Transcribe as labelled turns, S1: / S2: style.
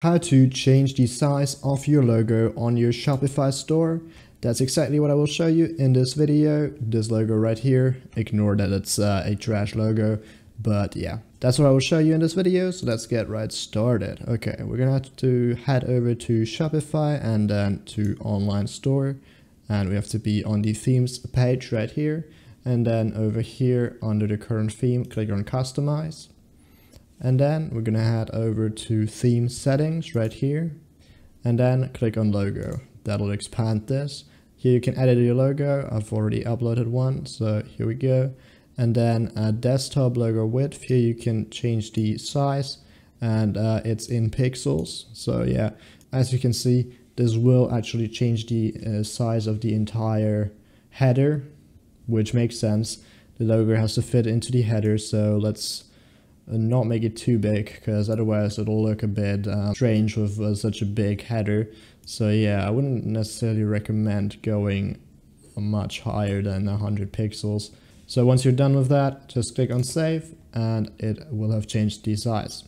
S1: how to change the size of your logo on your Shopify store. That's exactly what I will show you in this video. This logo right here, ignore that it's uh, a trash logo, but yeah, that's what I will show you in this video. So let's get right started. Okay, we're gonna have to head over to Shopify and then to online store. And we have to be on the themes page right here. And then over here under the current theme, click on customize. And then we're gonna head over to theme settings right here and then click on logo. That'll expand this. Here you can edit your logo. I've already uploaded one, so here we go. And then desktop logo width. Here you can change the size and uh, it's in pixels. So yeah, as you can see, this will actually change the uh, size of the entire header, which makes sense. The logo has to fit into the header, so let's and not make it too big because otherwise it'll look a bit uh, strange with uh, such a big header. So yeah, I wouldn't necessarily recommend going much higher than 100 pixels. So once you're done with that, just click on save and it will have changed the size.